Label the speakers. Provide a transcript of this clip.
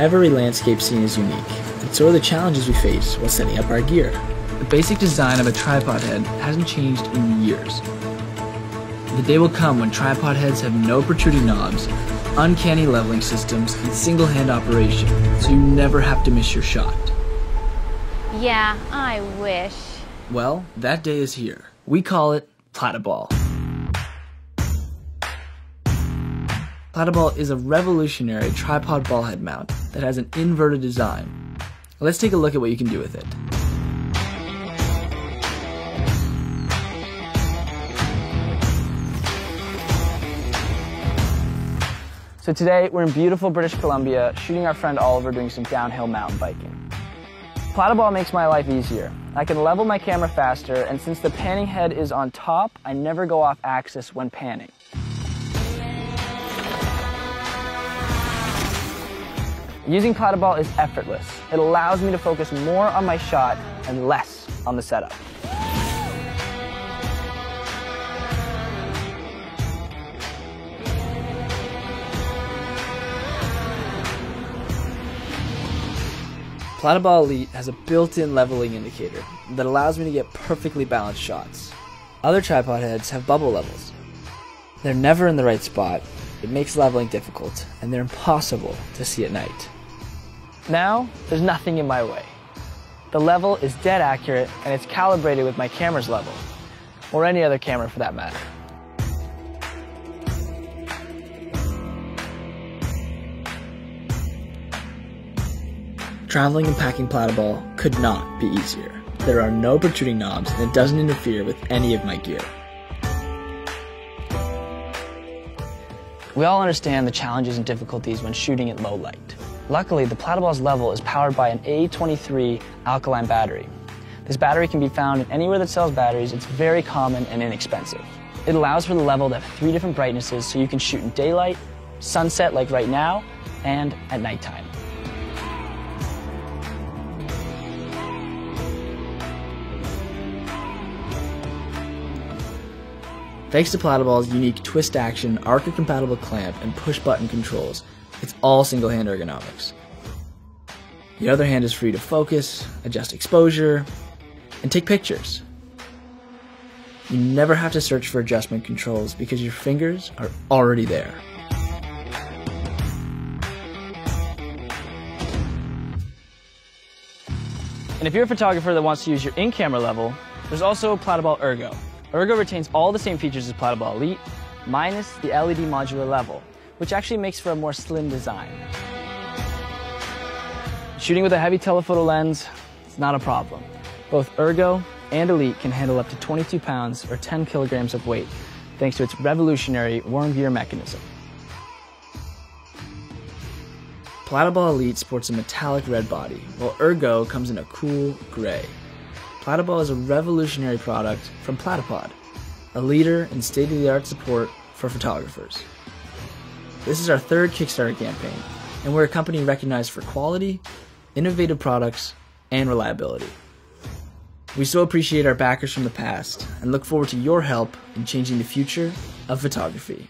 Speaker 1: Every landscape scene is unique, and so are the challenges we face while setting up our gear. The basic design of a tripod head hasn't changed in years. The day will come when tripod heads have no protruding knobs, uncanny leveling systems, and single hand operation, so you never have to miss your shot.
Speaker 2: Yeah, I wish.
Speaker 1: Well, that day is here. We call it Platyball. Platyball is a revolutionary tripod ball head mount that has an inverted design. Let's take a look at what you can do with it. So today we're in beautiful British Columbia shooting our friend Oliver doing some downhill mountain biking. Platyball makes my life easier. I can level my camera faster and since the panning head is on top, I never go off axis when panning. Using Platyball is effortless. It allows me to focus more on my shot and less on the setup. Platyball Elite has a built-in leveling indicator that allows me to get perfectly balanced shots. Other tripod heads have bubble levels. They're never in the right spot, it makes leveling difficult, and they're impossible to see at night. Now, there's nothing in my way. The level is dead accurate and it's calibrated with my camera's level, or any other camera for that matter. Traveling and packing Platyball could not be easier. There are no protruding knobs and it doesn't interfere with any of my gear. We all understand the challenges and difficulties when shooting at low light. Luckily, the Platyball's level is powered by an A23 alkaline battery. This battery can be found in anywhere that sells batteries. It's very common and inexpensive. It allows for the level to have three different brightnesses so you can shoot in daylight, sunset like right now, and at nighttime. Thanks to Platyball's unique twist action, Arca compatible clamp, and push button controls, it's all single hand ergonomics. The other hand is free to focus, adjust exposure, and take pictures. You never have to search for adjustment controls because your fingers are already there. And if you're a photographer that wants to use your in-camera level, there's also Platyball Ergo. Ergo retains all the same features as Platyball Elite, minus the LED modular level, which actually makes for a more slim design. Shooting with a heavy telephoto lens, it's not a problem. Both Ergo and Elite can handle up to 22 pounds or 10 kilograms of weight, thanks to its revolutionary worm gear mechanism. Platyball Elite sports a metallic red body, while Ergo comes in a cool gray. Platyball is a revolutionary product from Platypod, a leader in state-of-the-art support for photographers. This is our third Kickstarter campaign, and we're a company recognized for quality, innovative products, and reliability. We so appreciate our backers from the past and look forward to your help in changing the future of photography.